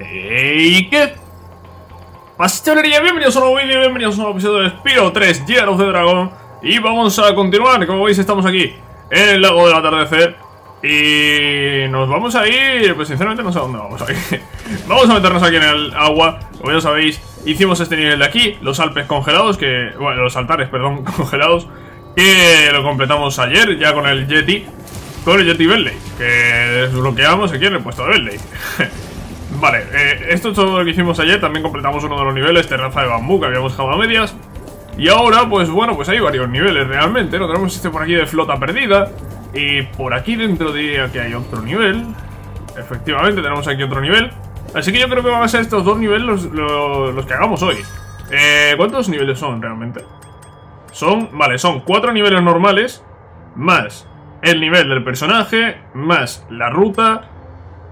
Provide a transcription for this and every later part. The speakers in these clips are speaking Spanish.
¡Ey! ¿Qué? Pastelería, bienvenidos a un nuevo vídeo, bienvenidos a un nuevo episodio de Spiro 3 Year of the Dragon Y vamos a continuar, como veis estamos aquí en el lago del atardecer Y nos vamos a ir, pues sinceramente no sé a dónde vamos a ir Vamos a meternos aquí en el agua, como ya sabéis Hicimos este nivel de aquí, los Alpes congelados, que... Bueno, los altares, perdón, congelados Que lo completamos ayer, ya con el Yeti Con el Yeti Bentley Que desbloqueamos aquí en el puesto de Bentley Vale, eh, esto es todo lo que hicimos ayer También completamos uno de los niveles, terraza de bambú Que habíamos dejado a medias Y ahora, pues bueno, pues hay varios niveles realmente ¿no? Tenemos este por aquí de flota perdida Y por aquí dentro diría que hay otro nivel Efectivamente, tenemos aquí otro nivel Así que yo creo que van a ser estos dos niveles los, los, que hagamos hoy eh, ¿Cuántos niveles son realmente? Son, vale, son cuatro niveles normales Más el nivel del personaje Más la ruta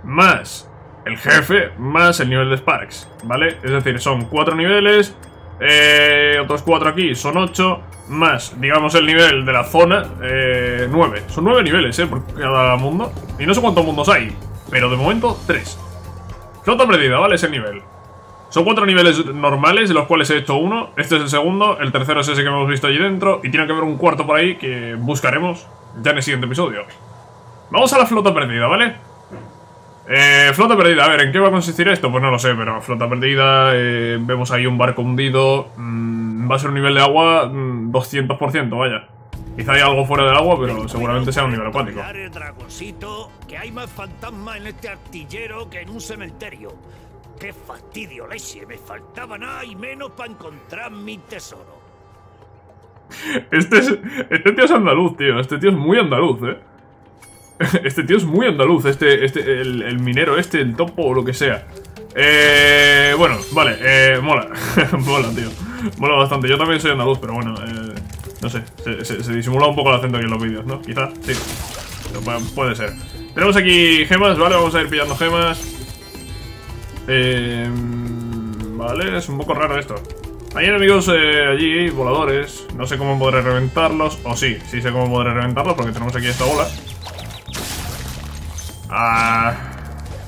Más el jefe más el nivel de Sparks, ¿vale? Es decir, son cuatro niveles, eh, otros cuatro aquí son ocho, más, digamos, el nivel de la zona, eh, nueve. Son nueve niveles, ¿eh? Por cada mundo. Y no sé cuántos mundos hay, pero de momento tres. Flota perdida, ¿vale? Es el nivel. Son cuatro niveles normales, de los cuales he hecho uno. Este es el segundo, el tercero es ese que hemos visto allí dentro. Y tiene que haber un cuarto por ahí que buscaremos ya en el siguiente episodio. Vamos a la flota perdida, ¿vale? Eh, flota perdida, a ver, ¿en qué va a consistir esto? Pues no lo sé, pero flota perdida, eh, vemos ahí un barco hundido, mm, va a ser un nivel de agua 200%, mm, vaya. Quizá hay algo fuera del agua, pero seguramente sea un nivel acuático. que hay más fantasma en este artillero que en un cementerio. ¡Qué fastidio, leche! Me faltaba nada y menos para encontrar mi tesoro. Este, es, este tío es andaluz, tío. Este tío es muy andaluz, eh. Este tío es muy andaluz, este, este, el, minero este, el topo o lo que sea. Eh, bueno, vale, eh, mola, mola, tío. Mola bastante. Yo también soy andaluz, pero bueno, eh, no sé, se, disimula un poco el acento aquí en los vídeos, ¿no? Quizá, sí. puede ser. Tenemos aquí gemas, ¿vale? Vamos a ir pillando gemas. Eh, vale, es un poco raro esto. Hay enemigos eh, allí, voladores. No sé cómo podré reventarlos. O sí, sí sé cómo podré reventarlos porque tenemos aquí esta bola. Ah,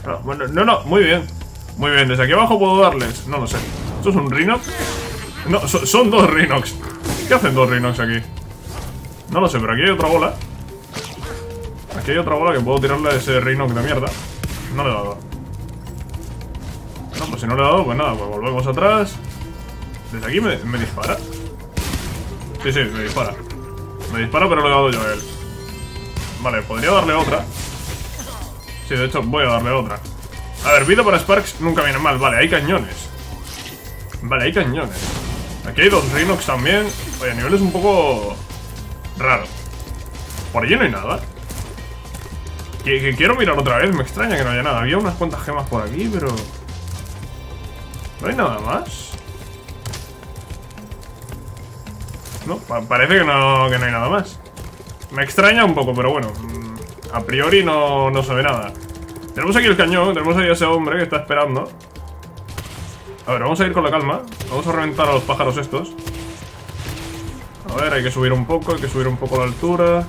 no, bueno, no, no, muy bien. Muy bien, desde aquí abajo puedo darles. No lo sé, ¿esto es un Rhinox? No, son dos Rhinox. ¿Qué hacen dos Rhinox aquí? No lo sé, pero aquí hay otra bola. Aquí hay otra bola que puedo tirarle a ese Rhinox de mierda. No le he dado. No, pues si no le he dado, pues nada, pues volvemos atrás. Desde aquí me, me dispara. Sí, sí, me dispara. Me dispara pero le he dado yo a él. Vale, podría darle otra Sí, de hecho voy a darle otra. A ver, vida para Sparks nunca viene mal. Vale, hay cañones. Vale, hay cañones. Aquí hay dos Rhinox también. Oye, nivel es un poco... Raro. Por allí no hay nada. Que, quiero mirar otra vez, me extraña que no haya nada. Había unas cuantas gemas por aquí, pero... ¿No hay nada más? No, parece que no, que no hay nada más. Me extraña un poco, pero bueno a priori no, no se ve nada. Tenemos aquí el cañón, tenemos ahí a ese hombre que está esperando. A ver, vamos a ir con la calma. Vamos a reventar a los pájaros estos. A ver, hay que subir un poco Hay que subir un poco la altura.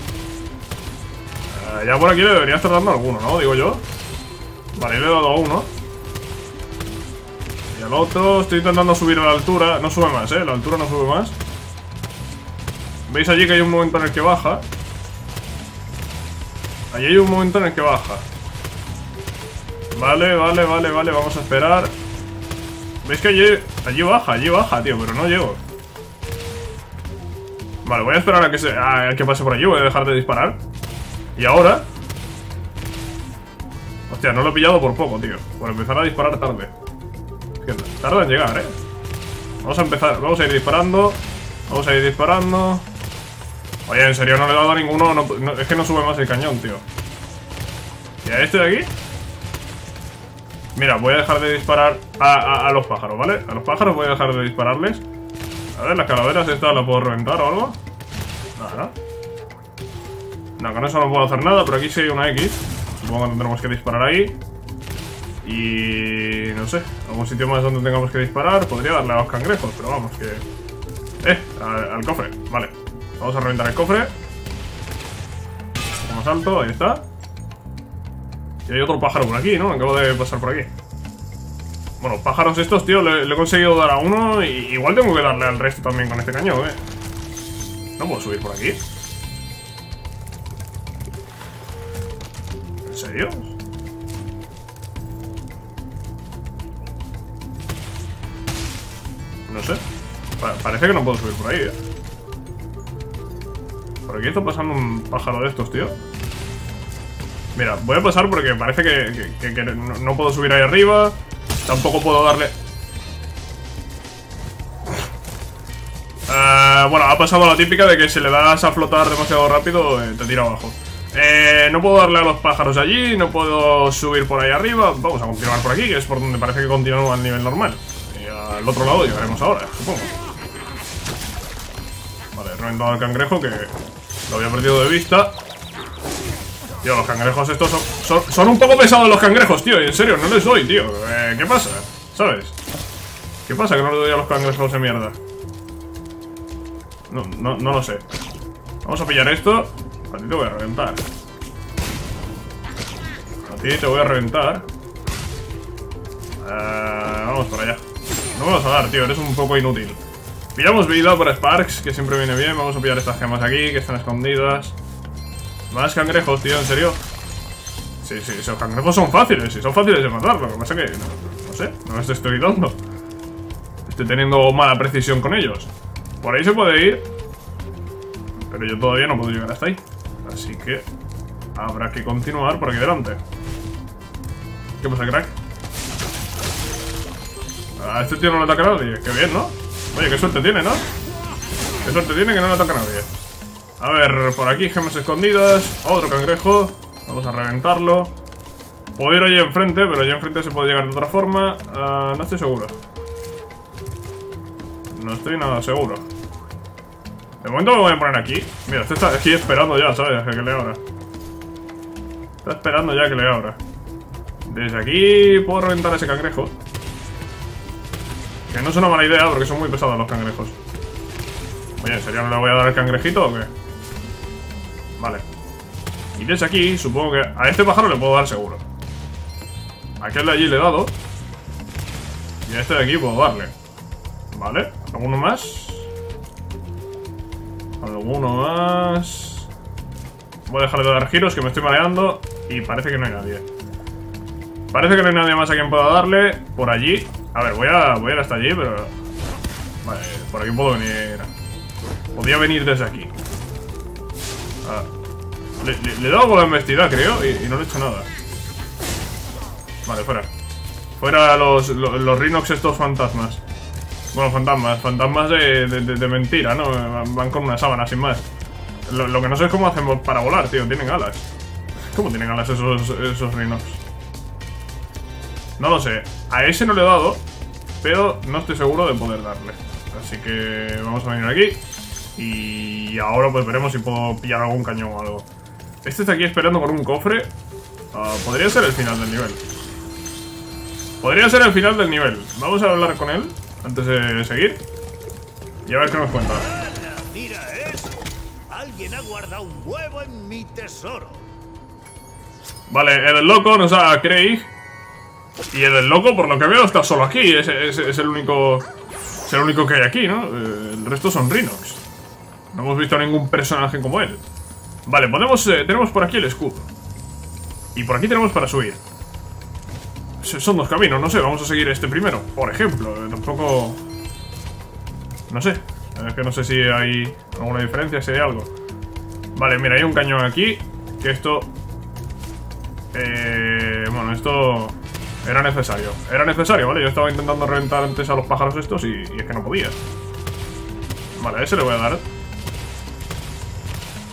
Eh, Ya por aquí le debería estar dando alguno, ¿no? Digo yo. Vale, le he dado a uno. Y al otro estoy intentando subir a la altura. No sube más, ¿eh? La altura no sube más. ¿Veis allí que hay un momento en el que baja? Ahí hay un momento en el que baja. Vale, vale, vale, vale Vamos a esperar. ¿Veis que allí, allí baja? Allí baja, tío, pero no llego. Vale, voy a esperar a que, se, a que pase por allí Voy a dejar de disparar. Y ahora. Hostia, no lo he pillado por poco, tío. Por empezar a disparar tarde. Tarda en llegar, eh Vamos a empezar, vamos a ir disparando. Vamos a ir disparando Oye, en serio, no le he dado a ninguno Es que no sube más el cañón, tío. ¿Y a este de aquí? Mira, voy a dejar de disparar a, los pájaros, ¿vale? A los pájaros voy a dejar de dispararles. A ver, las calaveras estas las puedo reventar o algo Nada, no con eso no puedo hacer nada Pero aquí sí hay una X. Supongo que tendremos que disparar ahí. Y... no sé Algún sitio más donde tengamos que disparar. Podría darle a los cangrejos, pero vamos que... Eh, al cofre, vale Vamos a reventar el cofre Como salto, ahí está Y hay otro pájaro por aquí, ¿no? Acabo de pasar por aquí Bueno, pájaros estos, tío, le, he conseguido dar a uno y igual tengo que darle al resto también con este cañón, ¿eh? No puedo subir por aquí. ¿En serio? No sé. Pa- parece que no puedo subir por ahí, ¿eh? Por aquí está pasando un pájaro de estos, tío. Mira, voy a pasar porque parece que, no puedo subir ahí arriba. Tampoco puedo darle... Eh, bueno, ha pasado la típica de que si le das a flotar demasiado rápido, eh, te tira abajo. Eh, no puedo darle a los pájaros allí, no puedo subir por ahí arriba. Vamos a continuar por aquí, que es por donde parece que continúa al nivel normal. Y al otro lado llegaremos ahora, supongo. Vale, he reventado al cangrejo que lo había perdido de vista. Tío, los cangrejos estos son, son, un poco pesados los cangrejos, tío. En serio, no les doy, tío. Eh, ¿Qué pasa? ¿Sabes? ¿Qué pasa que no le doy a los cangrejos de mierda? No, no, no lo sé. Vamos a pillar esto. A ti te voy a reventar. A ti te voy a reventar. Eh, vamos para allá. No me vas a dar, tío. Eres un poco inútil. Pillamos vida por Sparks, que siempre viene bien. Vamos a pillar estas gemas aquí, que están escondidas. Más cangrejos, tío, ¿en serio? Sí, sí, esos cangrejos son fáciles, sí, son fáciles de matar. Lo que pasa que, no, no sé, no les estoy dando. Estoy teniendo mala precisión con ellos. Por ahí se puede ir. Pero yo todavía no puedo llegar hasta ahí. Así que habrá que continuar por aquí delante. ¿Qué pasa, crack? A este tío no le ataca nadie. Qué bien, ¿no? Oye, qué suerte tiene, ¿no? Qué suerte tiene que no le ataca a nadie. A ver, por aquí gemas escondidas. Otro cangrejo. Vamos a reventarlo. Puedo ir allí enfrente, pero allí enfrente se puede llegar de otra forma. Ah, no estoy seguro. No estoy nada seguro. De momento me voy a poner aquí. Mira, este está aquí esperando ya, ¿sabes? Que le abra. Está esperando ya que le abra. Desde aquí puedo reventar ese cangrejo. Que no es una mala idea porque son muy pesados los cangrejos. Oye, ¿en serio no le voy a dar el cangrejito o qué? Vale. Y desde aquí, supongo que a este pájaro le puedo dar seguro. Aquel de allí le he dado. Y a este de aquí puedo darle. Vale. ¿Alguno más? ¿Alguno más? Voy a dejar de dar giros que me estoy mareando. Y parece que no hay nadie. Parece que no hay nadie más a quien pueda darle. Por allí. A ver, voy a, voy a ir hasta allí, pero... Vale, por aquí puedo venir... Podría venir desde aquí. Le, le- le he dado con la embestida, creo, y, no le he hecho nada. Vale, fuera. Fuera los, los, los Rhinox estos fantasmas. Bueno, fantasmas. Fantasmas de, de, de- mentira, ¿no? Van, con una sábana, sin más. Lo, que no sé es cómo hacen para volar, tío. Tienen alas. ¿Cómo tienen alas esos, esos Rhinox? No lo sé. A ese no le he dado, pero no estoy seguro de poder darle. Así que vamos a venir aquí. Y ahora pues veremos si puedo pillar algún cañón o algo. Este está aquí esperando con un cofre. Ah, podría ser el final del nivel. Podría ser el final del nivel. Vamos a hablar con él antes de seguir. Y a ver qué nos cuenta. ¡Mira eso! Alguien ha guardado un huevo en mi tesoro. Vale, el loco nos da a Craig. Y el del loco, por lo que veo, está solo aquí. Es, es- el único. Es el único que hay aquí, ¿no? El resto son Rhinox. No hemos visto ningún personaje como él. Vale, podemos. eh, tenemos por aquí el escudo. Y por aquí tenemos para subir. Son dos caminos, no sé, vamos a seguir este primero. Por ejemplo, eh, tampoco. No sé. Es que no sé si hay alguna diferencia, si hay algo. Vale, mira, hay un cañón aquí. Que esto eh, bueno, esto era necesario. Era necesario, ¿vale? Yo estaba intentando reventar antes a los pájaros estos y, es que no podía. Vale, a ese le voy a dar.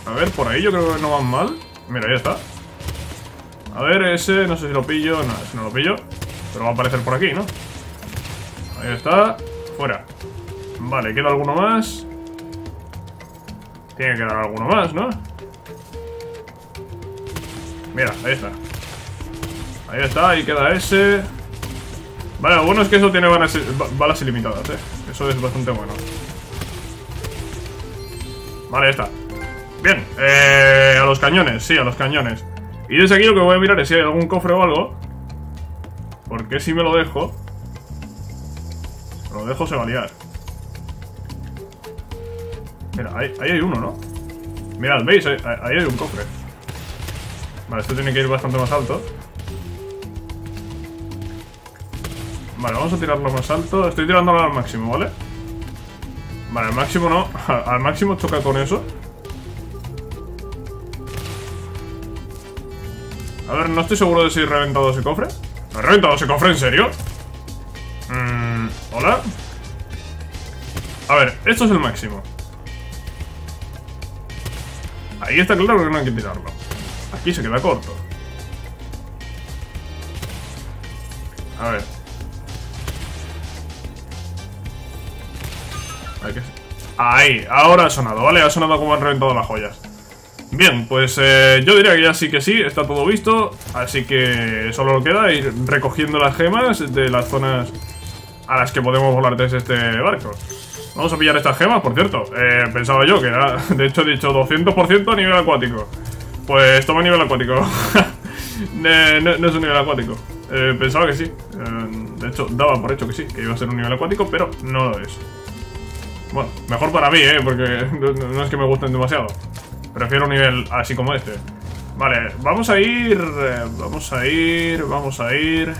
A ver, por ahí yo creo que no van mal. Mira, ahí está. A ver, ese, no sé si lo pillo. No, ese no lo pillo. Pero va a aparecer por aquí, ¿no? Ahí está. Fuera. Vale, ¿queda alguno más? Tiene que quedar alguno más, ¿no? Mira, ahí está. Ahí está, ahí queda ese. Vale, lo bueno es que eso tiene balas, ba- balas ilimitadas, eh. Eso es bastante bueno. Vale, ahí está. Bien, eh, a los cañones, sí, a los cañones. Y desde aquí lo que voy a mirar es si hay algún cofre o algo. Porque si me lo dejo, Lo dejo, se va a liar. Mira, ahí, ahí hay uno, ¿no? Mirad, ¿veis? Ahí hay un cofre. Vale, esto tiene que ir bastante más alto. Vale, vamos a tirarlo más alto. Estoy tirándolo al máximo, ¿vale? Vale, al máximo no. Al máximo choca con eso. A ver, no estoy seguro de si he reventado ese cofre. ¿Me he reventado ese cofre? ¿En serio? Mm, ¿Hola? A ver, esto es el máximo. Ahí está claro que no hay que tirarlo. Aquí se queda corto. Ahí, ahora ha sonado, ¿vale? Ha sonado como han reventado las joyas. Bien, pues eh, yo diría que ya sí que sí, está todo visto. Así que solo queda ir recogiendo las gemas de las zonas a las que podemos volar desde este barco. Vamos a pillar estas gemas, por cierto. Eh, pensaba yo que era, de hecho he dicho 200% a nivel acuático. Pues toma nivel acuático. no, no, es un nivel acuático. Eh, pensaba que sí. de hecho, daba por hecho que sí, que iba a ser un nivel acuático, pero no lo es. Bueno, mejor para mí, ¿eh? Porque no, es que me gusten demasiado. Prefiero un nivel así como este. Vale, vamos a ir... Eh, vamos a ir... Vamos a ir...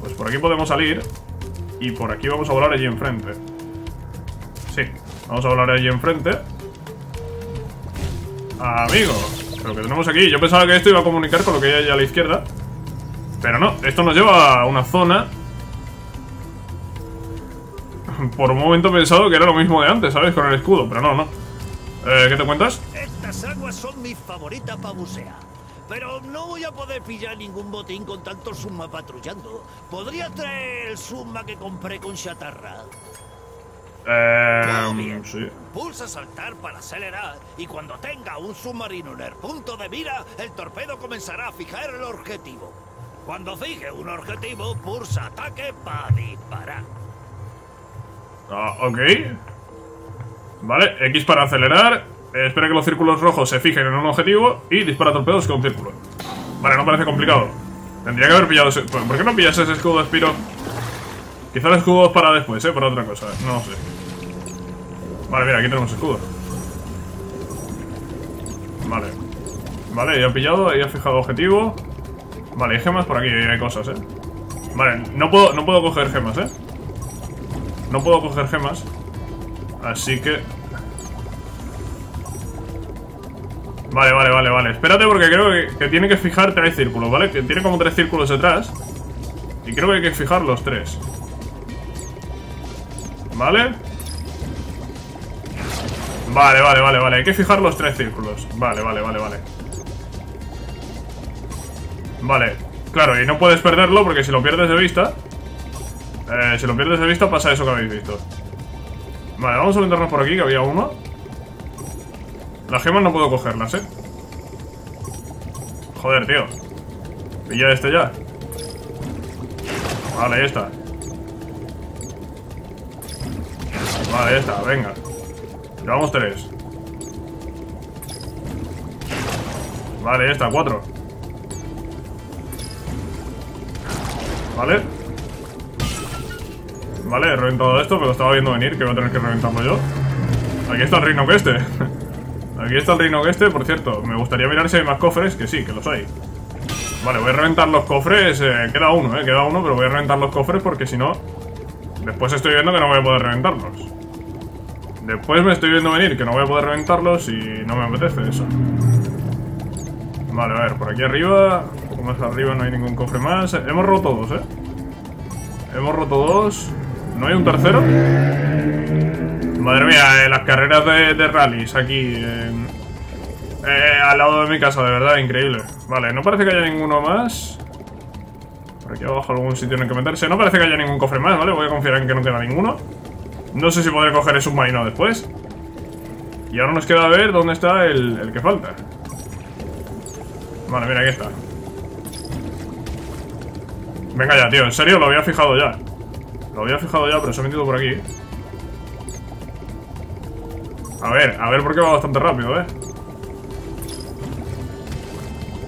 Pues por aquí podemos salir. Y por aquí vamos a volar allí enfrente. Sí, vamos a volar allí enfrente. Amigo, lo que tenemos aquí. Yo pensaba que esto iba a comunicar con lo que hay allá a la izquierda. Pero no, esto nos lleva a una zona por un momento he pensado que era lo mismo de antes, ¿sabes? Con el escudo, pero no, no. Eh, ¿Qué te cuentas? Estas aguas son mis favoritas para bucear. Pero no voy a poder pillar ningún botín con tanto suma patrullando. ¿Podría traer el suma que compré con chatarra? Eh, bien. sí. Pulsa saltar para acelerar y cuando tenga un submarino en el punto de mira, el torpedo comenzará a fijar el objetivo. Cuando fije un objetivo, pulsa ataque para disparar. Ah, ok. Vale, X para acelerar. Eh, espera que los círculos rojos se fijen en un objetivo y dispara torpedos con círculo. Vale, no parece complicado. Tendría que haber pillado ese... ¿Por qué no pillas ese escudo de Spiro? Quizá el escudo es para después, ¿eh? Para otra cosa. No lo sé. Vale, mira, aquí tenemos escudo. Vale. Vale, ya he pillado, ahí he fijado objetivo. Vale, hay gemas por aquí, hay cosas, ¿eh? Vale, no puedo, no puedo coger gemas, ¿eh? No puedo coger gemas. Así que... Vale, vale, vale, vale. Espérate porque creo que, tiene que fijar tres círculos, ¿vale? Que tiene como tres círculos detrás. Y creo que hay que fijar los tres. ¿Vale? Vale, vale, vale, vale. Hay que fijar los tres círculos. Vale, vale, vale, vale. Vale. Claro, y no puedes perderlo porque si lo pierdes de vista eh, si lo pierdes de vista pasa eso que habéis visto. Vale, vamos a meternos por aquí que había uno. Las gemas no puedo cogerlas, eh Joder, tío. Pilla este ya. Vale, ahí está. Vale, ahí está, venga. Llevamos tres. Vale, ahí está, cuatro. Vale Vale, he reventado esto, pero estaba viendo venir que voy a tener que reventarlo yo. Aquí está el reino que este. Aquí está el reino que este, por cierto. Me gustaría mirar si hay más cofres, que sí, que los hay. Vale, voy a reventar los cofres. Eh, queda uno, eh, queda uno, pero voy a reventar los cofres porque si no... Después estoy viendo que no voy a poder reventarlos. Después me estoy viendo venir que no voy a poder reventarlos y no me apetece eso. Vale, a ver, por aquí arriba... Un poco más arriba no hay ningún cofre más. Hemos roto dos, ¿eh? Hemos roto dos. ¿No hay un tercero? Madre mía, eh, las carreras de, rallies aquí eh, al lado de mi casa, de verdad, increíble. Vale, no parece que haya ninguno más. Por aquí abajo algún sitio en el que meterse. No parece que haya ningún cofre más, ¿vale? Voy a confiar en que no queda ninguno. No sé si podré coger el submarino después. Y ahora nos queda ver dónde está el, el que falta. Vale, mira, aquí está. Venga ya, tío, en serio, lo había fijado ya lo había fijado ya, pero se ha metido por aquí. A ver, a ver por qué va bastante rápido, ¿eh?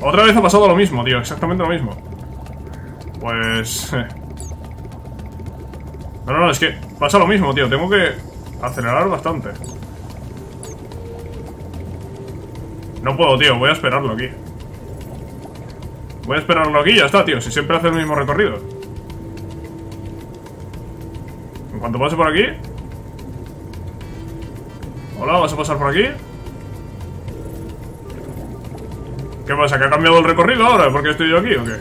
Otra vez ha pasado lo mismo, tío, exactamente lo mismo. Pues... No, no, es que pasa lo mismo, tío. Tengo que acelerar bastante. No puedo, tío. Voy a esperarlo aquí. Voy a esperarlo aquí y ya está, tío. Si siempre hace el mismo recorrido. En cuanto pase por aquí... Hola, ¿vas a pasar por aquí? ¿Qué pasa? ¿Que ha cambiado el recorrido ahora? ¿Porque estoy yo aquí o qué?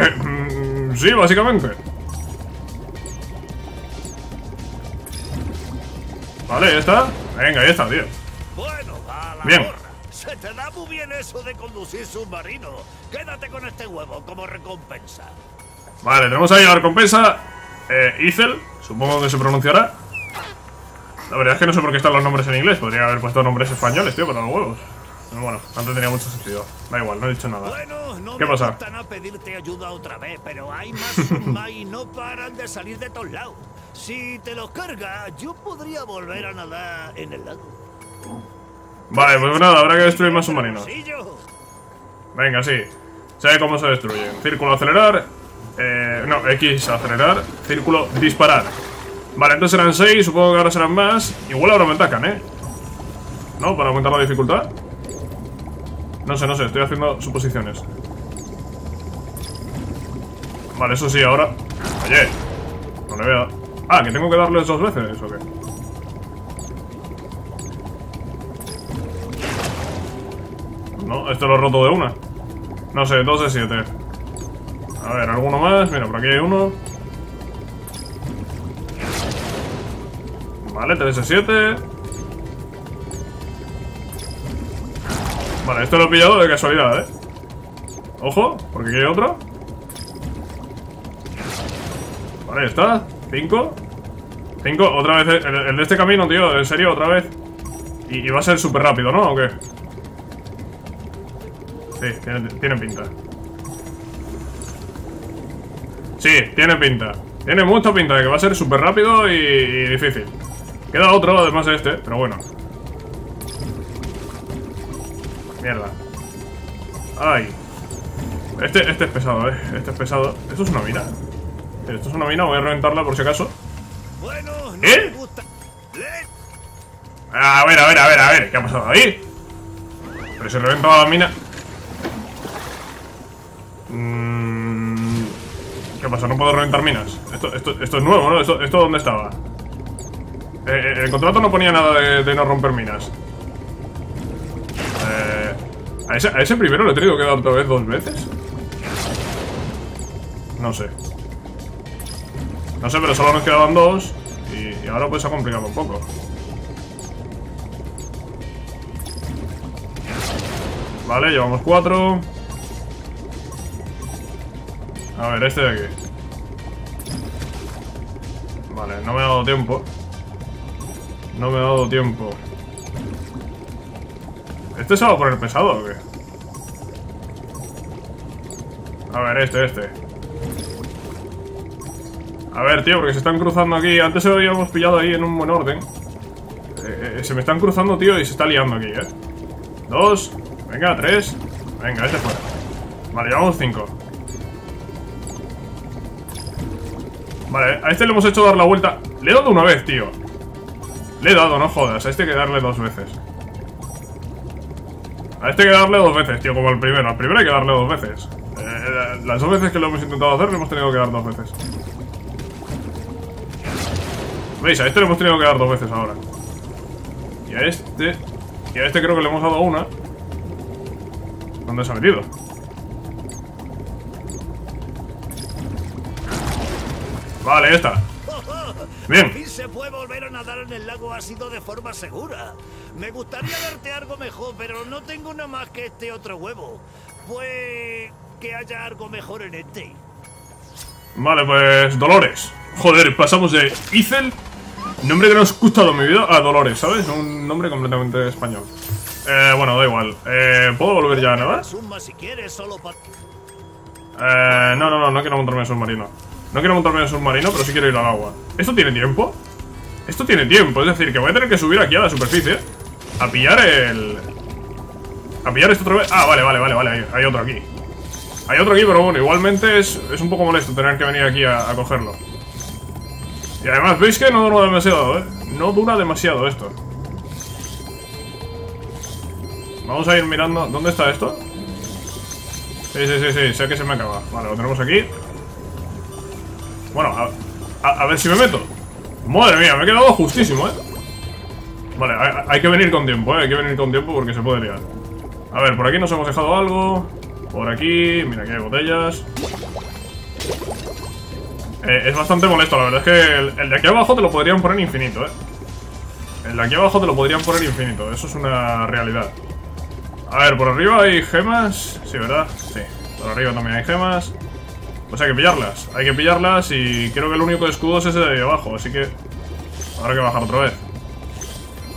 Eh, mm, sí, básicamente. Vale, ya está. Venga, ya está, tío. Bueno, a la Bien. hora. Se te da muy bien eso de conducir submarino. Quédate con este huevo como recompensa. Vale, tenemos ahí la recompensa. Eh, Ethel, supongo que se pronunciará. La verdad es que no sé por qué están los nombres en inglés. Podría haber puesto nombres españoles, tío, para los huevos. Pero bueno, antes tenía mucho sentido. Da igual, no he dicho nada. Bueno, no ¿Qué me pasa? a pedirte ayuda otra vez, pero hay más y no paran de salir de todos lados. Si te los cargas, yo podría volver a nadar en el lago. Vale, pues nada, habrá que destruir más submarinos. Venga, sí. Sé cómo se destruyen. Círculo acelerar. Eh, no, X acelerar. Círculo disparar. Vale, entonces eran 6, supongo que ahora serán más. Igual ahora me atacan, ¿eh? ¿No? Para aumentar la dificultad. No sé, no sé, estoy haciendo suposiciones. Vale, eso sí, ahora. Oye, no le veo. Ah, que tengo que darles dos veces, ¿o qué? No, esto lo he roto de una. No sé, dos de siete. A ver, ¿alguno más? Mira, por aquí hay uno. Vale, 3 de 7. Vale, esto lo he pillado de casualidad, ¿eh? Ojo, porque aquí hay otro. Vale, ya está. 5. 5, otra vez. El, de este camino, tío, en serio, otra vez. Y, y va a ser súper rápido, ¿no? ¿O qué? Sí, tiene, tiene pinta. Sí, tiene pinta. Tiene mucha pinta de que va a ser súper rápido y, y difícil. Queda otro, además de este, pero bueno. Mierda. Ay. Este, este es pesado, eh. Este es pesado. ¿Esto es una mina? Esto es una mina, voy a reventarla por si acaso. ¿Eh? A ver, a ver, a ver, a ver. ¿Qué ha pasado ahí? Pero se reventaba la mina. ¿Qué pasa? ¿No puedo reventar minas? Esto, es nuevo, ¿no? ¿Esto, dónde estaba? Eh, eh, el contrato no ponía nada de, no romper minas. Eh, ¿a, ese, ¿A ese primero le he tenido que dar otra vez dos veces? No sé. No sé, pero solo nos quedaban dos. Y, y ahora pues se ha complicado un poco. Vale, llevamos cuatro. A ver, este de aquí. Vale, no me ha dado tiempo. No me ha dado tiempo. ¿Este se va a poner pesado o qué? A ver, este, este. A ver, tío, porque se están cruzando aquí. Antes se lo habíamos pillado ahí en un buen orden. Eh, eh, se me están cruzando, tío, y se está liando aquí, ¿eh? Dos. Venga, tres. Venga, este fuera. Vale, llevamos cinco. Vale, a este le hemos hecho dar la vuelta. Le he dado una vez, tío. Le he dado, no jodas. A este hay que darle dos veces. A este hay que darle dos veces, tío, como al primero. Al primero hay que darle dos veces. Eh, las dos veces que lo hemos intentado hacer, le hemos tenido que dar dos veces. ¿Veis? A este le hemos tenido que dar dos veces ahora. Y a este... Y a este creo que le hemos dado una. ¿Dónde se ha metido? Vale, ya está. Bien. Fin se puede volver a nadar en el lago ácido de forma segura. Me gustaría darte algo mejor, pero no tengo nada más que este otro huevo. Pues que haya algo mejor en este. Vale, pues Dolores. Joder, pasamos de Ethel, nombre que no he escuchado en mi vida, a Dolores, ¿sabes? Un nombre completamente español. Eh, bueno, da igual. Eh, ¿Puedo volver ya a nadar? Eh, no, no, no, no quiero montarme en submarino. No quiero montarme en submarino, pero sí quiero ir al agua. ¿Esto tiene tiempo? Esto tiene tiempo, es decir, que voy a tener que subir aquí a la superficie a pillar el... A pillar esto otra vez. Ah, vale, vale, vale, vale, hay, hay otro aquí. Hay otro aquí, pero bueno, igualmente es, es un poco molesto tener que venir aquí a, a cogerlo. Y además, ¿veis que no dura demasiado, eh? No dura demasiado esto. Vamos a ir mirando... ¿Dónde está esto? Sí, sí, sí, sí, sé que se me acaba Vale, lo tenemos aquí Bueno, a, ver si me meto Madre mía, me he quedado justísimo, eh Vale, hay, que venir con tiempo, eh Hay que venir con tiempo porque se puede liar A ver, por aquí nos hemos dejado algo Por aquí, mira, aquí hay botellas eh, Es bastante molesto, la verdad es que el, el de aquí abajo te lo podrían poner infinito, eh El de aquí abajo te lo podrían poner infinito Eso es una realidad a ver, por arriba hay gemas. Sí, ¿verdad? Sí. Por arriba también hay gemas. Pues hay que pillarlas. Hay que pillarlas y creo que el único escudo es ese de ahí abajo. Así que habrá que bajar otra vez.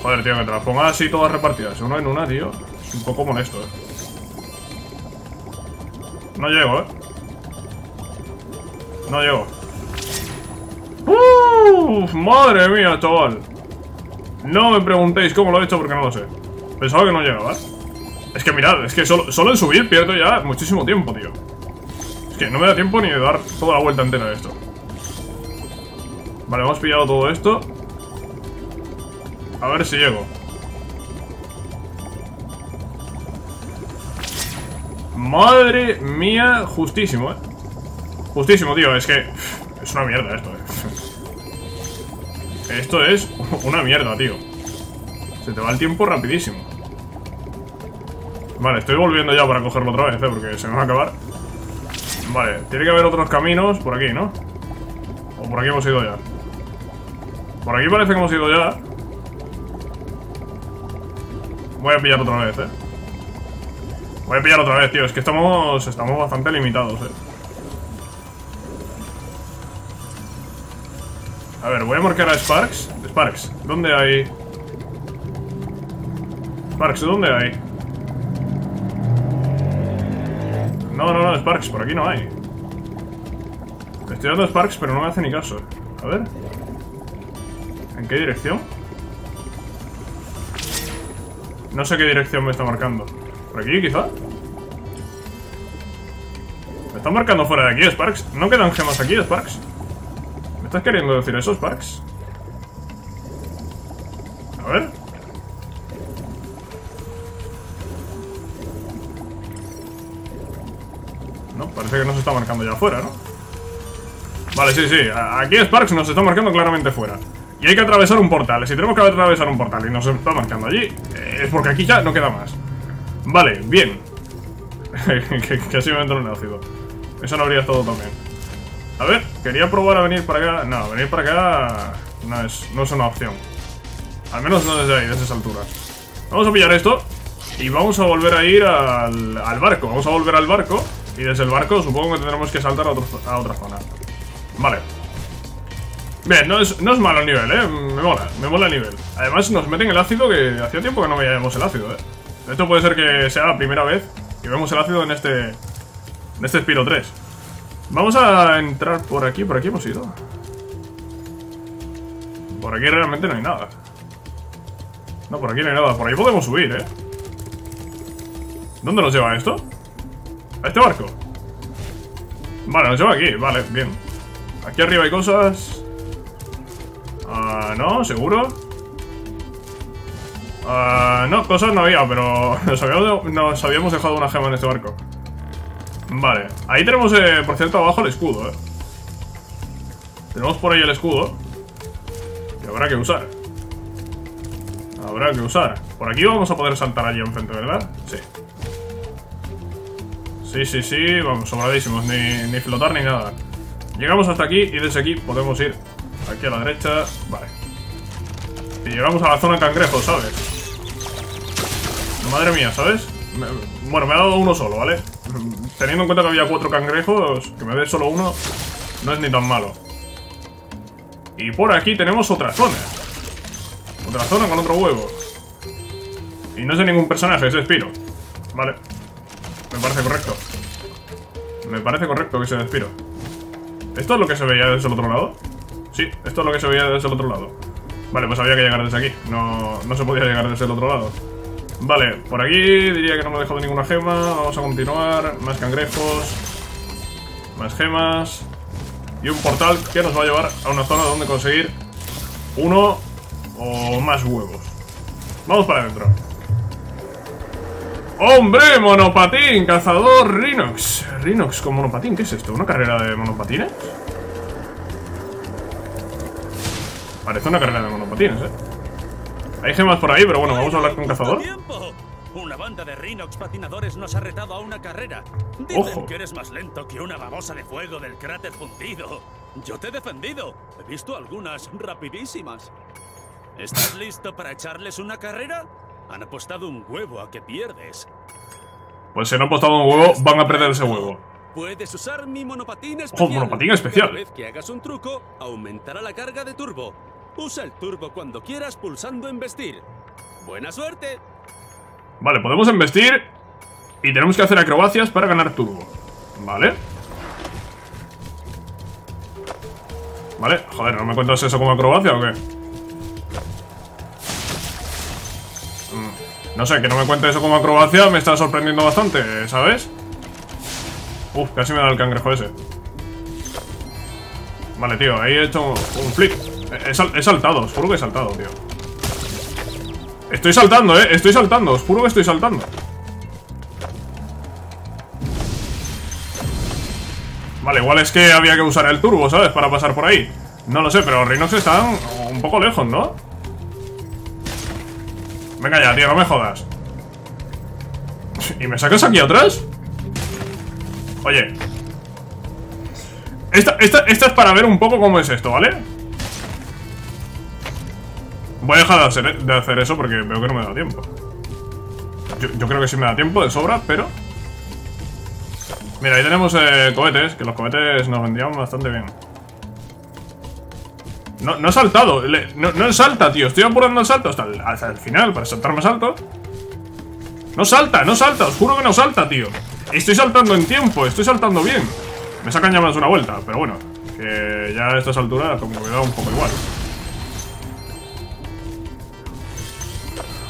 Joder, tío, que te las pongas así todas repartidas. Una en una, tío. Es un poco molesto, eh. No llego, eh. No llego. ¡Uf! ¡Madre mía, chaval! No me preguntéis cómo lo he hecho porque no lo sé. Pensaba que no llegaba. Es que mirad, es que solo, solo en subir pierdo ya muchísimo tiempo, tío que no me da tiempo ni de dar toda la vuelta entera de esto. Vale, hemos pillado todo esto. A ver si llego. Madre mía, justísimo, eh. Justísimo, tío, es que Es una mierda esto, eh. Esto es una mierda, tío. Se te va el tiempo rapidísimo. Vale, estoy volviendo ya para cogerlo otra vez, ¿eh? Porque se me va a acabar Vale, tiene que haber otros caminos por aquí, ¿no? O por aquí hemos ido ya Por aquí parece que hemos ido ya Voy a pillar otra vez, ¿eh? Voy a pillar otra vez, tío Es que estamos, estamos bastante limitados, ¿eh? A ver, voy a marcar a Sparks Sparks, ¿dónde hay? Sparks, ¿dónde hay? No, no, no, Sparks, por aquí no hay estoy dando Sparks, pero no me hace ni caso A ver ¿En qué dirección? No sé qué dirección me está marcando ¿Por aquí, quizá? Me está marcando fuera de aquí, Sparks ¿No quedan gemas aquí, Sparks? ¿Me estás queriendo decir eso, Sparks? A ver Parece que nos está marcando ya afuera, ¿no? Vale, sí, sí, aquí Sparks nos está marcando claramente fuera. Y hay que atravesar un portal Si tenemos que atravesar un portal y nos está marcando allí eh, Es porque aquí ya no queda más. Vale, bien. Que, que, así me ácido Eso no habría estado también A ver, quería probar a venir para acá. No, venir para acá no es, no es una opción. Al menos no desde ahí, desde esa altura. Vamos a pillar esto Y vamos a volver a ir al, al barco Vamos a volver al barco y desde el barco supongo que tendremos que saltar a, otra zona. Vale. Bien, no es, no es malo el nivel, eh. Me mola, me mola el nivel. Además nos meten el ácido que hacía tiempo que no veíamos el ácido, eh. Esto puede ser que sea la primera vez que vemos el ácido en este... En este Spiro 3 Vamos a entrar por aquí, por aquí hemos ido. Por aquí realmente no hay nada. No, por aquí no hay nada. Por ahí podemos subir, eh. ¿Dónde nos lleva esto? ¿A este barco? Vale, nos lleva aquí, vale, bien Aquí arriba hay cosas Ah, ¿no? ¿Seguro? Ah, no, cosas no había, pero nos habíamos, dejado una gema en este barco Vale, ahí tenemos, eh, por cierto, abajo el escudo, eh Tenemos por ahí el escudo Que habrá que usar Habrá que usar Por aquí vamos a poder saltar allí enfrente, ¿verdad? Sí Sí, sí, sí, vamos, sobradísimos, ni, ni flotar ni nada. Llegamos hasta aquí y desde aquí podemos ir Aquí a la derecha, vale. Y llegamos a la zona cangrejo, ¿sabes? Madre mía, ¿sabes? bueno, me ha dado uno solo, ¿vale? Teniendo en cuenta que había cuatro cangrejos Que me dé solo uno No es ni tan malo. Y por aquí tenemos otra zona. Otra zona con otro huevo. Y no es de ningún personaje, es Espiro Vale me parece correcto. Me parece correcto que se despiro. ¿Esto es lo que se veía desde el otro lado? Sí, esto es lo que se veía desde el otro lado. Vale, pues había que llegar desde aquí. No, no se podía llegar desde el otro lado. Vale, por aquí diría que no me he dejado ninguna gema. Vamos a continuar. Más cangrejos. Más gemas. Y un portal que nos va a llevar a una zona donde conseguir uno o más huevos. Vamos para adentro. ¡Hombre! Monopatín, cazador Rinox. Rinox con monopatín, ¿qué es esto? ¿Una carrera de monopatines? Parece una carrera de monopatines, ¿eh? Hay gemas por ahí, pero bueno, vamos a hablar con cazador. ¡Tiempo! Una banda de Rhinox patinadores nos ha retado a una carrera. Dicen Ojo. que eres más lento que una babosa de fuego del cráter fundido. Yo te he defendido. He visto algunas rapidísimas. ¿Estás listo para echarles una carrera? Han apostado un huevo a que pierdes. Pues si no he apostado un huevo, van a perder ese huevo. Puedes usar mi monopatín especial. monopatín especial. Cada vez que hagas un truco, aumentará la carga de turbo. Usa el turbo cuando quieras pulsando en vestir. ¡Buena suerte! Vale, podemos embestir y tenemos que hacer acrobacias para ganar turbo. Vale. Vale, joder, ¿no me cuentas eso como acrobacia o qué? No sé, que no me cuentes eso como acrobacia me está sorprendiendo bastante, ¿sabes? Uf, casi me da el cangrejo ese. Vale, tío, ahí he hecho un flip. He saltado, os juro que he saltado, tío. Estoy saltando, eh. Estoy saltando, os juro que estoy saltando. Vale, igual es que había que usar el turbo, ¿sabes? Para pasar por ahí. No lo sé, pero los Rhinox están un poco lejos, ¿no? Venga ya, tío, no me jodas. ¿Y me sacas aquí atrás? Oye. Esta, esta, esta es para ver un poco cómo es esto, ¿vale? Voy a dejar de hacer, eso porque veo que no me da tiempo. Yo, yo creo que sí me da tiempo de sobra, pero... Mira, ahí tenemos eh, cohetes, que los cohetes nos vendrían bastante bien. No, no he saltado, no, no salta, tío. Estoy apurando el salto hasta el, final para saltarme salto. No salta, no salta, os juro que no salta, tío. Estoy saltando en tiempo, estoy saltando bien. Me sacan ya más una vuelta, pero bueno, que ya a estas alturas como que da un poco igual.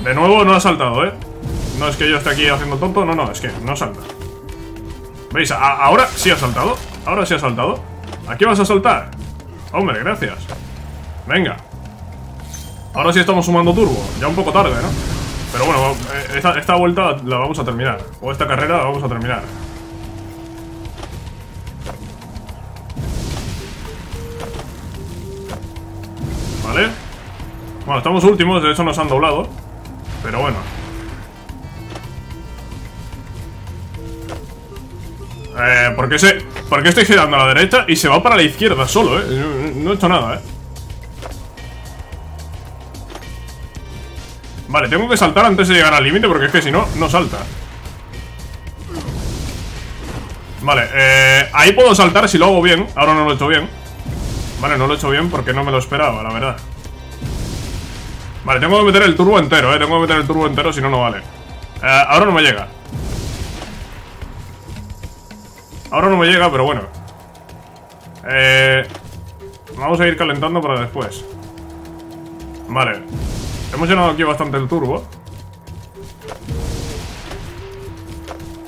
De nuevo no ha saltado, ¿eh? No es que yo esté aquí haciendo tonto, no, no, es que no salta. ¿Veis? Ahora sí ha saltado. Ahora sí ha saltado. ¿Aquí vas a saltar? Hombre, gracias. Venga. Ahora sí estamos sumando turbo. Ya un poco tarde, ¿no? Pero bueno, esta, esta vuelta la vamos a terminar. O esta carrera la vamos a terminar. Vale. Bueno, estamos últimos, de hecho nos han doblado. Pero bueno. Eh, ¿por qué, se, ¿Por qué estoy girando a la derecha y se va para la izquierda solo, eh? No, no he hecho nada, eh. Vale, tengo que saltar antes de llegar al límite porque es que si no, no salta. Vale, eh, ahí puedo saltar si lo hago bien. Ahora no lo he hecho bien. Vale, no lo he hecho bien porque no me lo esperaba, la verdad. Vale, tengo que meter el turbo entero, eh. Tengo que meter el turbo entero, si no, no vale. Eh, ahora no me llega. Ahora no me llega, pero bueno. Eh, vamos a ir calentando para después. Vale. Hemos llenado aquí bastante el turbo.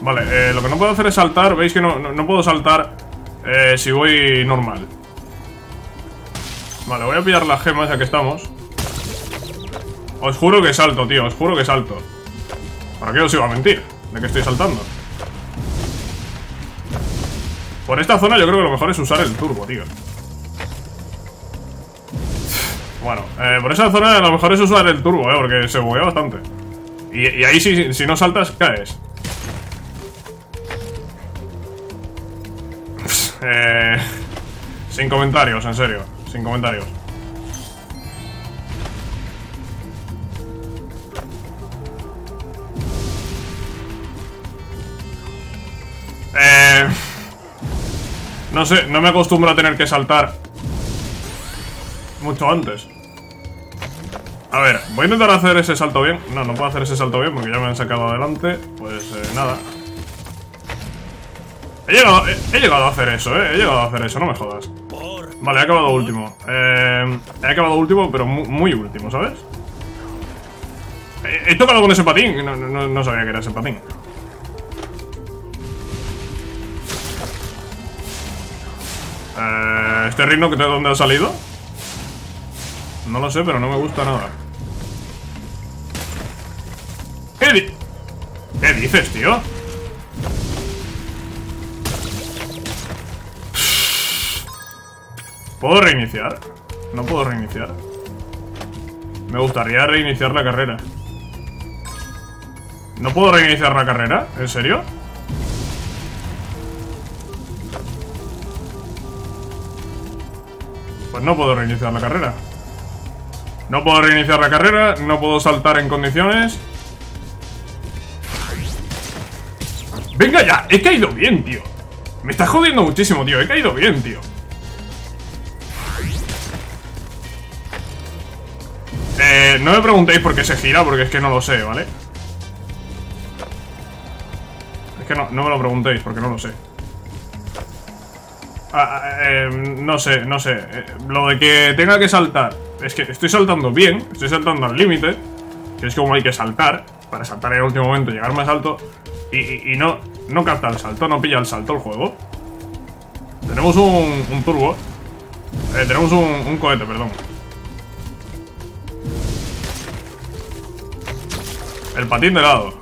Vale, eh, lo que no puedo hacer es saltar. Veis que no, no- puedo saltar eh, si voy normal. Vale, voy a pillar las gemas ya que estamos. Os juro que salto, tío. Os juro que salto. ¿Para qué os iba a mentir? De que estoy saltando. Por esta zona yo creo que lo mejor es usar el turbo, tío. Bueno, eh, por esa zona lo mejor es usar el turbo, eh, porque se buguea bastante. Y, y ahí si, si no saltas, caes. Eh, sin comentarios, en serio. Sin comentarios. Eh, no sé, no me acostumbro a tener que saltar mucho antes. A ver, voy a intentar hacer ese salto bien. No, no puedo hacer ese salto bien porque ya me han sacado adelante. Pues eh, nada. He llegado, he, llegado a hacer eso, eh. He llegado a hacer eso, no me jodas. Vale, he acabado último. Eh, he acabado último, pero mu- muy, último, ¿sabes? He, he tocado con ese patín. No, sabía que era ese patín. Eh, ¿Este reino de dónde ha salido? No lo sé, pero no me gusta nada. ¿Qué, di ¿Qué dices, tío? ¿Puedo reiniciar? No puedo reiniciar. Me gustaría reiniciar la carrera. ¿No puedo reiniciar la carrera? ¿En serio? Pues no puedo reiniciar la carrera. No puedo reiniciar la carrera, no puedo saltar en condiciones. ¡Venga ya! He caído bien, tío. Me está jodiendo muchísimo, tío. He caído bien, tío. Eh, no me preguntéis por qué se gira, porque es que no lo sé, ¿vale? Es que no, no me lo preguntéis, porque no lo sé. Ah, ah, eh, no sé, no sé. Eh, lo de que tenga que saltar. Es que estoy saltando bien, estoy saltando al límite. Que es como hay que saltar. Para saltar en el último momento, llegar más alto. Y, no, no capta el salto, no pilla el salto el juego. Tenemos un, turbo. Eh, tenemos un, un cohete, perdón. El patín de lado.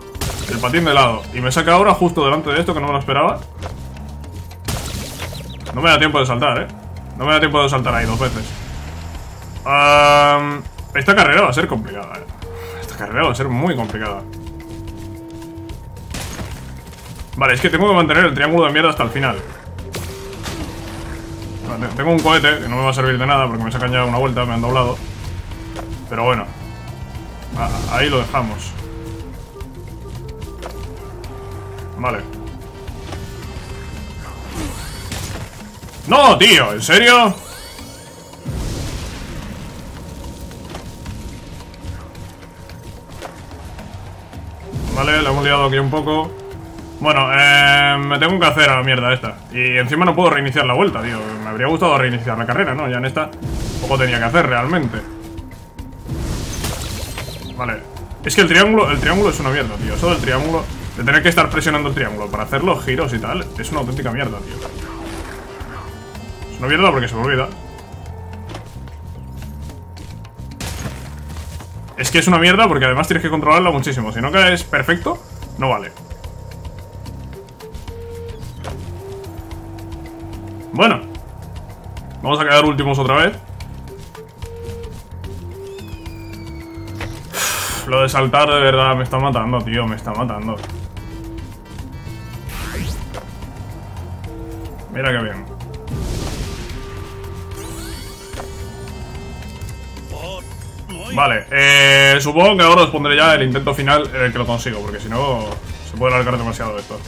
El patín de lado. Y me saca ahora justo delante de esto que no me lo esperaba. No me da tiempo de saltar, ¿eh? No me da tiempo de saltar ahí dos veces. Esta carrera va a ser complicada, ¿eh? Esta carrera va a ser muy complicada. Vale, es que tengo que mantener el triángulo de mierda hasta el final. tengo un cohete que no me va a servir de nada porque me sacan ya una vuelta, me han doblado. Pero bueno. ahí lo dejamos. Vale. No, tío, ¿en serio? Vale, le hemos liado aquí un poco. Bueno, eh, me tengo que hacer a la mierda esta. Y encima no puedo reiniciar la vuelta, tío. Me habría gustado reiniciar la carrera, ¿no? Ya en esta poco tenía que hacer realmente. Vale. Es que el triángulo, el triángulo es una mierda, tío. Eso del triángulo, de tener que estar presionando el triángulo Para hacer los giros y tal Es una auténtica mierda, tío. No pierdo porque se me olvida. Es que es una mierda porque además tienes que controlarla muchísimo. Si no caes perfecto, no vale. Bueno. Vamos a quedar últimos otra vez. Lo de saltar de verdad me está matando, tío. Me está matando. Mira qué bien. Vale, eh, supongo que ahora os pondré ya el intento final en el que lo consigo, porque si no se puede alargar demasiado esto.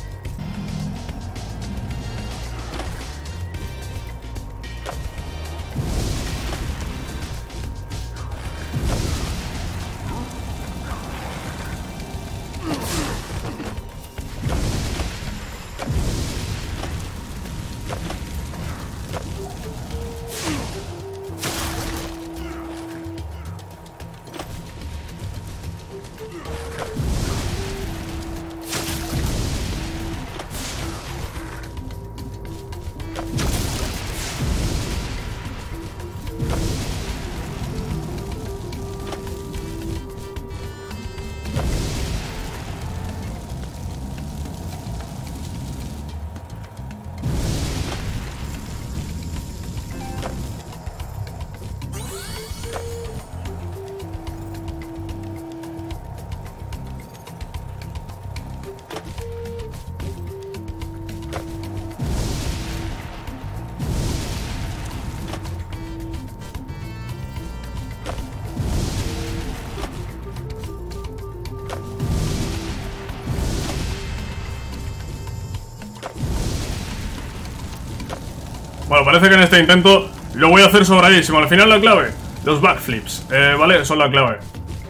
Parece que en este intento lo voy a hacer sobradísimo. Al final la clave, los backflips, eh, ¿vale? Son la clave.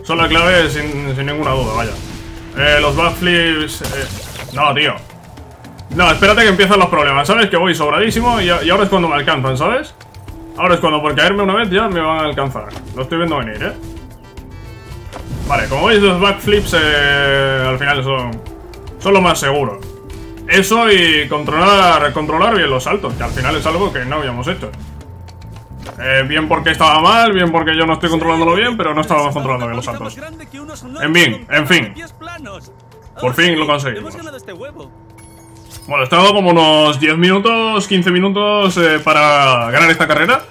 Son la clave sin, ninguna duda, vaya. Eh, los backflips... Eh, no, tío. No, espérate que empiezan los problemas, ¿sabes? Que voy sobradísimo y, ahora es cuando me alcanzan, ¿sabes? Ahora es cuando por caerme una vez ya me van a alcanzar. Lo estoy viendo venir, ¿eh? Vale, como veis los backflips al final son, son lo más seguro. Eso y controlar, controlar bien los saltos, que al final es algo que no habíamos hecho. Eh, bien porque estaba mal, bien porque yo no estoy controlándolo bien, pero no estábamos controlando bien los saltos. En fin, en fin. Por fin lo conseguimos. este Bueno, he estado como unos 10 minutos, 15 minutos eh, para ganar esta carrera.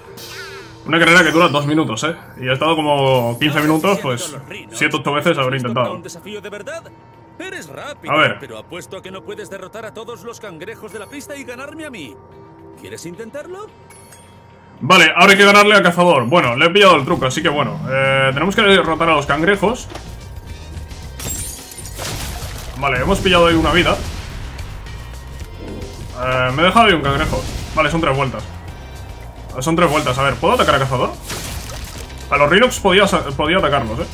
Una carrera que dura 2 minutos, ¿eh? Y he estado como 15 minutos, pues 7 8 veces haber intentado. Eres rápido, A ver. pero apuesto a que no puedes derrotar a todos los cangrejos de la pista y ganarme a mí. ¿Quieres intentarlo? Vale, ahora hay que ganarle al cazador. Bueno, le he pillado el truco, así que bueno. eh, tenemos que derrotar a los cangrejos. Vale, hemos pillado ahí una vida. Eh, me he dejado ahí un cangrejo. Vale, son tres vueltas. Eh, Son tres vueltas. A ver, ¿puedo atacar a cazador? A los Rhinox podía, podía atacarlos, eh.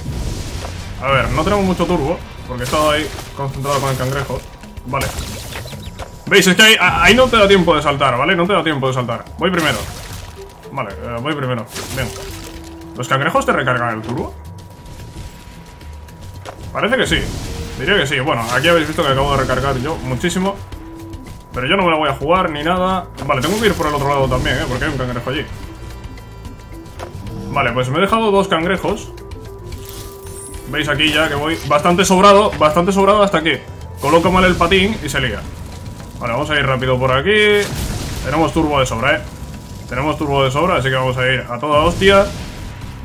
A ver, no tenemos mucho turbo. Porque he estado ahí concentrado con el cangrejo. Vale. ¿Veis? Es que ahí, ahí no te da tiempo de saltar, ¿vale? No te da tiempo de saltar. Voy primero. Vale, eh, voy primero. Bien. ¿Los cangrejos te recargan el turbo? Parece que sí. Diría que sí. Bueno, aquí habéis visto que acabo de recargar yo muchísimo. Pero yo no me la voy a jugar ni nada. Vale, tengo que ir por el otro lado también, ¿eh? Porque hay un cangrejo allí. Vale, pues me he dejado dos cangrejos. Veis aquí ya que voy bastante sobrado, bastante sobrado hasta aquí. Coloco mal el patín y se liga. Vale, vamos a ir rápido por aquí. Tenemos turbo de sobra, ¿eh? Tenemos turbo de sobra, así que vamos a ir a toda hostia.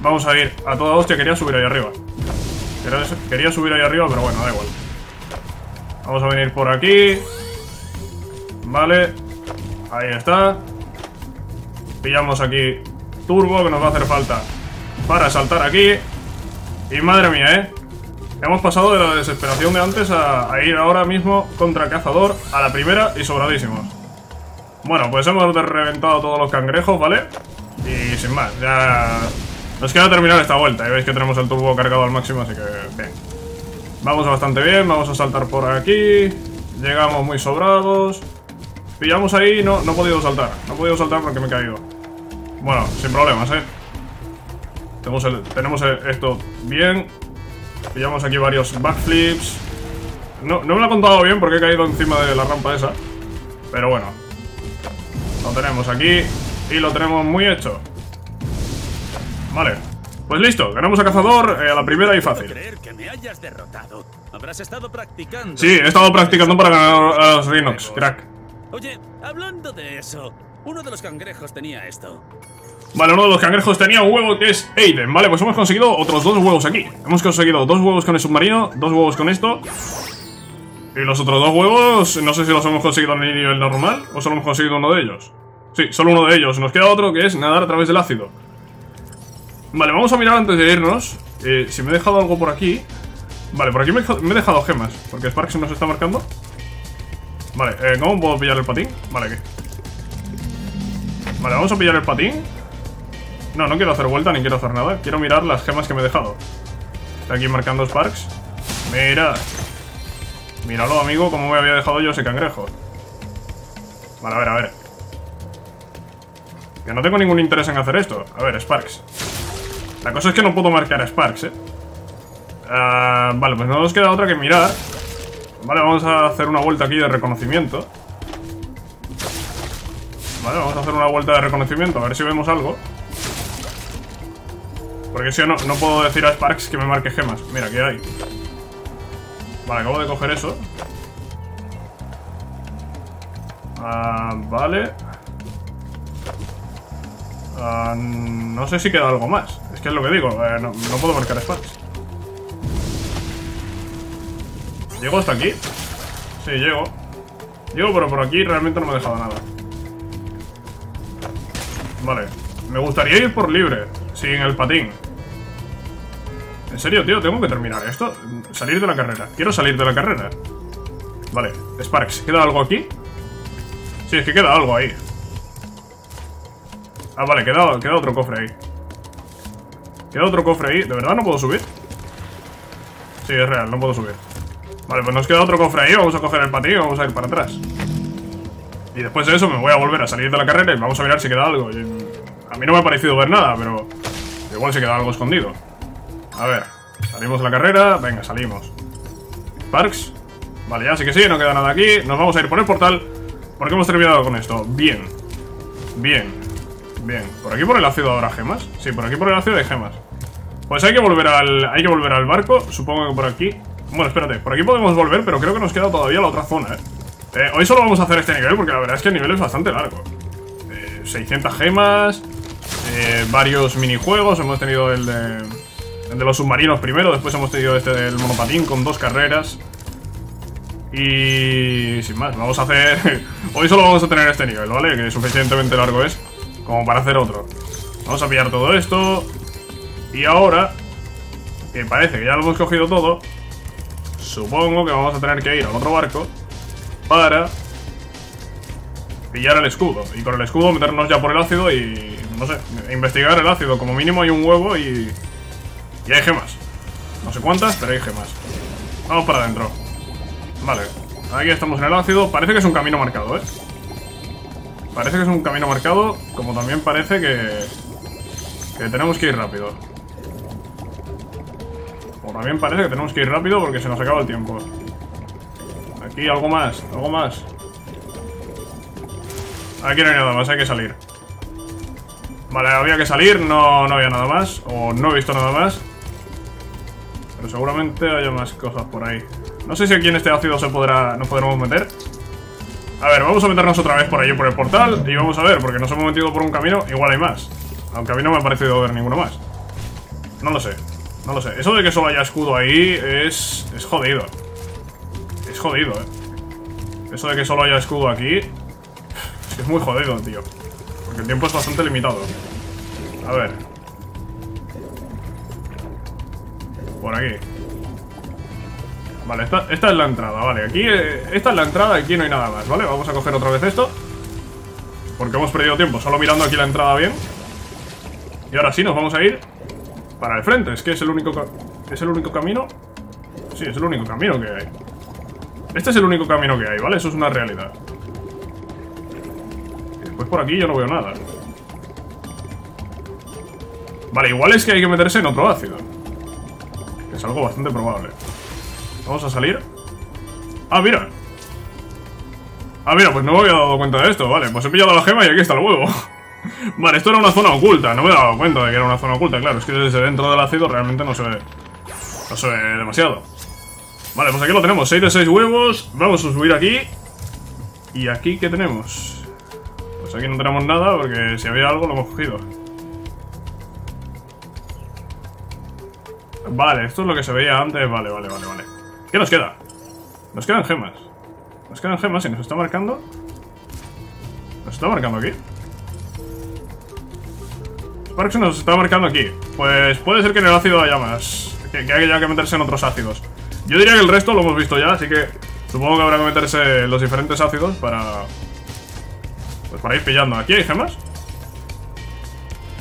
Vamos a ir a toda hostia. Quería subir ahí arriba. Quería, quería subir ahí arriba, pero bueno, da igual. Vamos a venir por aquí. Vale. Ahí está. Pillamos aquí turbo, que nos va a hacer falta para saltar aquí. Y madre mía, ¿eh? Hemos pasado de la desesperación de antes a, ir ahora mismo contra cazador a la primera y sobradísimos. Bueno, pues hemos reventado todos los cangrejos, ¿vale? Y sin más, ya... Nos queda terminar esta vuelta. Y veis que tenemos el turbo cargado al máximo, así que... Bien. Vamos bastante bien, vamos a saltar por aquí. Llegamos muy sobrados. Pillamos ahí, no, no he podido saltar. No he podido saltar porque me he caído. Bueno, sin problemas, ¿eh? Tenemos, el- tenemos el- esto bien. Pillamos aquí varios backflips. No, no me lo ha contado bien porque he caído encima de la rampa esa. Pero bueno. Lo tenemos aquí. Y lo tenemos muy hecho. Vale. Pues listo, ganamos a cazador eh, a la primera y fácil. Sí, he estado practicando para ganar a los Rhinox, crack. Oye, hablando de eso, uno de los cangrejos tenía esto. Vale, uno de los cangrejos tenía un huevo que es Aiden. Vale, pues hemos conseguido otros dos huevos aquí. Hemos conseguido dos huevos con el submarino, dos huevos con esto. Y los otros dos huevos, no sé si los hemos conseguido en el nivel normal o solo hemos conseguido uno de ellos. Sí, solo uno de ellos. Nos queda otro que es nadar a través del ácido. Vale, vamos a mirar antes de irnos. eh, si me he dejado algo por aquí. Vale, por aquí me, he dejado- gemas. Porque Sparks nos está marcando. Vale, eh, ¿cómo puedo pillar el patín? Vale, aquí. Vale, vamos a pillar el patín. No, no quiero hacer vuelta ni quiero hacer nada. Quiero mirar las gemas que me he dejado. Está aquí marcando Sparks. Mira. Míralo, amigo, como me había dejado yo ese cangrejo. Vale, a ver, a ver. Que no tengo ningún interés en hacer esto. A ver, Sparks. La cosa es que no puedo marcar a Sparks, ¿eh? Ah, vale, pues no nos queda otra que mirar. Vale, vamos a hacer una vuelta aquí de reconocimiento. Vale, vamos a hacer una vuelta de reconocimiento, a ver si vemos algo. Porque si no, no puedo decir a Sparks que me marque gemas. Mira, aquí hay. Vale, acabo de coger eso. Ah, vale. Ah, no sé si queda algo más. Es que es lo que digo, eh, no, no puedo marcar Sparks. ¿Llego hasta aquí? Sí, llego. Llego, pero por aquí realmente no me he dejado nada. Vale. Me gustaría ir por libre, sin el patín. En serio, tío, tengo que terminar esto. Salir de la carrera. Quiero salir de la carrera. Vale, Sparks, ¿queda algo aquí? Sí, es que queda algo ahí. Ah, vale, queda, queda otro cofre ahí. Queda otro cofre ahí. ¿De verdad no puedo subir? Sí, es real, no puedo subir. Vale, pues nos queda otro cofre ahí. Vamos a coger el patín y vamos a ir para atrás. Y después de eso me voy a volver a salir de la carrera y vamos a mirar si queda algo. A mí no me ha parecido ver nada, pero igual si queda algo escondido. A ver, salimos de la carrera. Venga, salimos. Sparks, Vale, ya sé que sí, no queda nada aquí Nos vamos a ir por el portal Porque hemos terminado con esto Bien Bien Bien ¿Por aquí por el ácido habrá gemas? Sí, por aquí por el ácido hay gemas Pues hay que volver al, hay que volver al barco Supongo que por aquí Bueno, espérate Por aquí podemos volver Pero creo que nos queda todavía la otra zona, ¿eh? eh hoy solo vamos a hacer este nivel Porque la verdad es que el nivel es bastante largo 600 gemas, eh, varios minijuegos, hemos tenido el de, el de los submarinos primero, después hemos tenido este del monopatín con dos carreras. Y sin más, vamos a hacer... Hoy solo vamos a tener este nivel, ¿vale? Que suficientemente largo es como para hacer otro. Vamos a pillar todo esto. Y ahora, que parece que ya lo hemos cogido todo, supongo que vamos a tener que ir al otro barco para pillar el escudo. Y con el escudo meternos ya por el ácido y, no sé, investigar el ácido. Como mínimo hay un huevo y, y hay gemas. No sé cuántas, pero hay gemas. Vamos para adentro. Vale, aquí estamos en el ácido. Parece que es un camino marcado, ¿eh? Parece que es un camino marcado, como también parece que, que tenemos que ir rápido. Como también parece que tenemos que ir rápido porque se nos acaba el tiempo. Aquí algo más, algo más. Aquí no hay nada más, hay que salir Vale, había que salir, no, no había nada más O no he visto nada más. Pero seguramente haya más cosas por ahí. No sé si aquí en este ácido se podrá, nos podremos meter. A ver, vamos a meternos otra vez por allí por el portal Y vamos a ver, porque nos hemos metido por un camino Igual hay más. Aunque a mí no me ha parecido ver ninguno más. No lo sé, no lo sé. Eso de que solo haya escudo ahí es... es jodido. Es jodido, eh. Eso de que solo haya escudo aquí es muy jodido, tío. El tiempo es bastante limitado. A ver. Por aquí. Vale, esta, es la entrada, vale. Aquí, eh, esta es la entrada, aquí no hay nada más, ¿vale? Vamos a coger otra vez esto. Porque hemos perdido tiempo solo mirando aquí la entrada bien. Y ahora sí, nos vamos a ir para el frente. Es que es el único, es el único camino. Sí, es el único camino que hay. Este es el único camino que hay, ¿vale? Eso es una realidad. Por aquí yo no veo nada. Vale, igual es que hay que meterse en otro ácido. Es algo bastante probable. Vamos a salir. Ah, mira. Ah, mira, pues no me había dado cuenta de esto. Vale, pues he pillado la gema y aquí está el huevo. vale, esto era una zona oculta. No me he dado cuenta de que era una zona oculta. Claro, es que desde dentro del ácido realmente no se ve... No se ve demasiado. Vale, pues aquí lo tenemos. 6 de 6 huevos. Vamos a subir aquí. ¿Y aquí qué tenemos? Pues aquí no tenemos nada porque si había algo lo hemos cogido. Vale, esto es lo que se veía antes. Vale, vale, vale, vale. ¿Qué nos queda? Nos quedan gemas. Nos quedan gemas y nos está marcando... ¿Nos está marcando aquí? Sparks nos está marcando aquí. Pues puede ser que en el ácido haya más. Que, que haya que meterse en otros ácidos. Yo diría que el resto lo hemos visto ya, así que supongo que habrá que meterse los diferentes ácidos para pues para ir pillando. ¿Aquí hay gemas?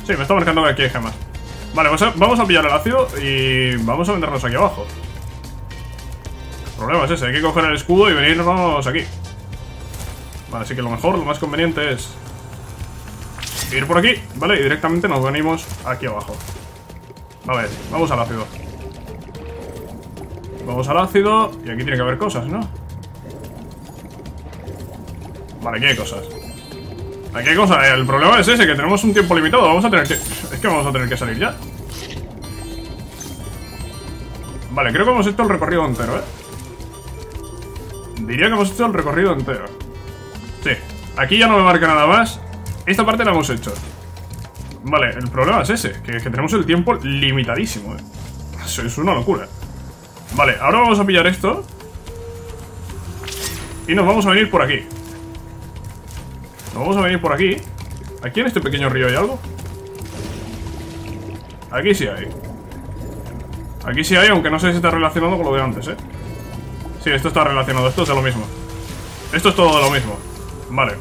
Sí, me está marcando que aquí hay gemas Vale, pues vamos a pillar el ácido y vamos a meternos aquí abajo El problema es ese, hay que coger el escudo y venirnos aquí Vale, así que lo mejor, lo más conveniente es Ir por aquí, ¿vale? Y directamente nos venimos aquí abajo A ver, vamos al ácido Vamos al ácido Y aquí tiene que haber cosas, ¿no? Vale, aquí hay cosas Aquí hay cosa, el problema es ese, que tenemos un tiempo limitado. Vamos a tener que... Es que vamos a tener que salir ya. Vale, creo que hemos hecho el recorrido entero, ¿eh? Diría que hemos hecho el recorrido entero. Sí, aquí ya no me marca nada más. Esta parte la hemos hecho. Vale, el problema es ese Que, que tenemos el tiempo limitadísimo, ¿eh? Eso es una locura. Vale, ahora vamos a pillar esto. Y nos vamos a venir por aquí Vamos a venir por aquí. Aquí en este pequeño río hay algo. Aquí sí hay. Aquí sí hay, aunque no sé si está relacionado con lo de antes, ¿eh? Sí, esto está relacionado, esto es de lo mismo. Esto es todo de lo mismo. Vale.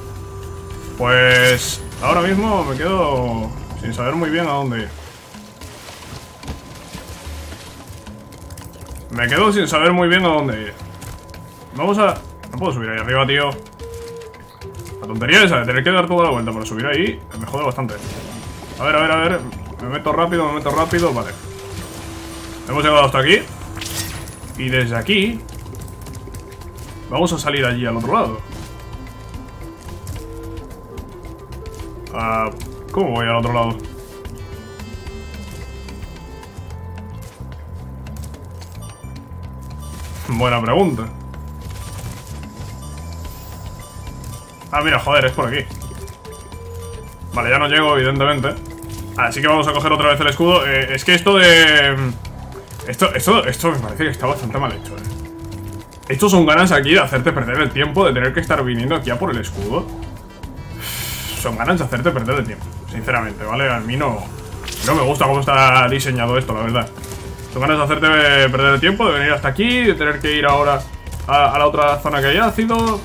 Pues... Ahora mismo me quedo sin saber muy bien a dónde ir. Me quedo sin saber muy bien a dónde ir. Vamos a... No puedo subir ahí arriba, tío tontería esa de que dar toda la vuelta para subir ahí me jode bastante. A ver, a ver, a ver. Me meto rápido, me meto rápido. Vale. Hemos llegado hasta aquí. Y desde aquí... Vamos a salir allí al otro lado. Ah, ¿Cómo voy al otro lado? Buena pregunta. Ah, mira, joder, es por aquí. Vale, ya no llego, evidentemente. Así que vamos a coger otra vez el escudo. Eh, es que esto de... Esto, esto, esto me parece que está bastante mal hecho, eh. Estos son ganas aquí de hacerte perder el tiempo, de tener que estar viniendo aquí a por el escudo. Son ganas de hacerte perder el tiempo, sinceramente, ¿vale? A mí no, no me gusta cómo está diseñado esto, la verdad. Son ganas de hacerte perder el tiempo, de venir hasta aquí, de tener que ir ahora a, la otra zona que hay ácido.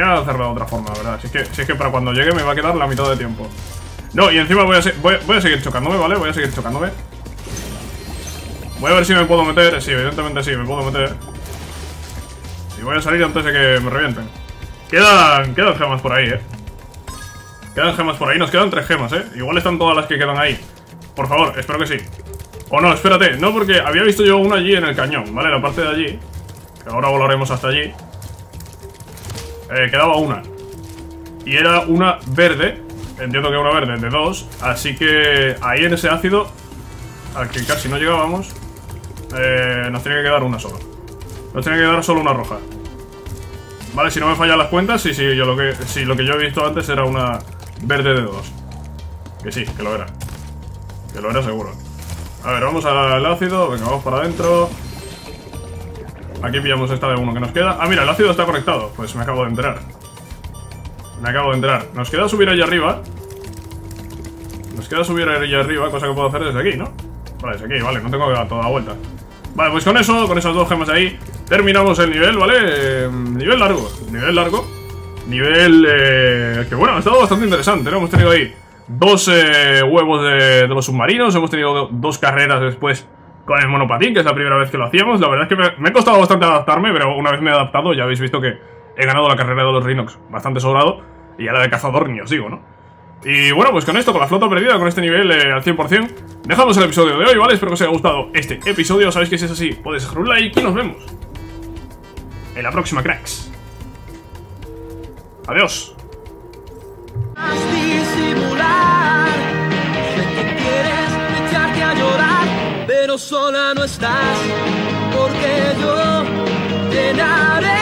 Podría hacerlo de otra forma, ¿verdad? Si es, que, si es que para cuando llegue me va a quedar la mitad de tiempo. No, y encima voy a, voy, a seguir chocándome, ¿vale? Voy a seguir chocándome. Voy a ver si me puedo meter. Sí, evidentemente sí, me puedo meter. Y voy a salir antes de que me revienten. Quedan, quedan gemas por ahí, ¿eh? Quedan gemas por ahí. Nos quedan tres gemas, ¿eh? Igual están todas las que quedan ahí. Por favor, espero que sí. O no, espérate. No, porque había visto yo una allí en el cañón, ¿vale? La parte de allí. Que ahora volaremos hasta allí. Eh, quedaba una. Y era una verde. Entiendo que una verde de dos. Así que ahí en ese ácido Al que casi no llegábamos eh, Nos tiene que quedar una sola. Nos tiene que quedar solo una roja. Vale, si no me fallan las cuentas Sí, sí, yo lo que, sí, lo que yo he visto antes era una verde de dos. Que sí, que lo era. Que lo era seguro. A ver, vamos al ácido. Venga, vamos para adentro Aquí pillamos esta de uno que nos queda Ah, mira, el ácido está conectado Pues me acabo de enterar me acabo de enterar. Nos queda subir allá arriba. Nos queda subir allá arriba, cosa que puedo hacer desde aquí, ¿no? Vale, desde aquí, vale, no tengo que dar toda la vuelta. Vale, pues con eso, con esas dos gemas ahí, terminamos el nivel, ¿vale? Eh, nivel largo, nivel largo. Nivel eh, que, bueno, ha estado bastante interesante, ¿no? Hemos tenido ahí dos eh, huevos de, los submarinos, hemos tenido dos carreras después con el monopatín, que es la primera vez que lo hacíamos. La verdad es que me, me ha costado bastante adaptarme, pero una vez me he adaptado, ya habéis visto que he ganado la carrera de los Rhinox bastante sobrado. Y a la de cazador ni os digo, ¿no? Y bueno, pues con esto, con la flota perdida, con este nivel eh, al 100%, dejamos el episodio de hoy, ¿vale? Espero que os haya gustado este episodio. Sabéis que si es así, podéis dejar un like y nos vemos en la próxima, cracks. Adiós pero sola no estás, porque yo llenaré.